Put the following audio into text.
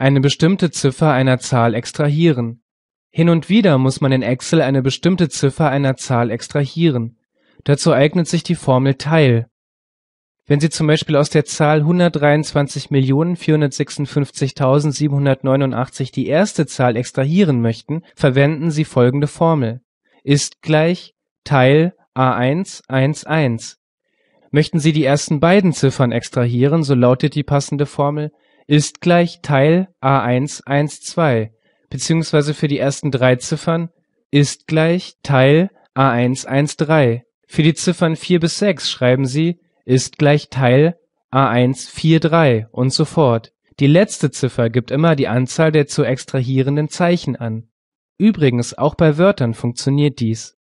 eine bestimmte Ziffer einer Zahl extrahieren. Hin und wieder muss man in Excel eine bestimmte Ziffer einer Zahl extrahieren. Dazu eignet sich die Formel Teil. Wenn Sie zum Beispiel aus der Zahl 123.456.789 die erste Zahl extrahieren möchten, verwenden Sie folgende Formel: Ist gleich Teil A1 1 1. Möchten Sie die ersten beiden Ziffern extrahieren, so lautet die passende Formel ist gleich Teil A1 1 2 beziehungsweise für die ersten drei Ziffern ist gleich Teil A1 1 3. Für die Ziffern 4 bis 6 schreiben Sie ist gleich Teil A1 4 3 und so fort. Die letzte Ziffer gibt immer die Anzahl der zu extrahierenden Zeichen an. Übrigens auch bei Wörtern funktioniert dies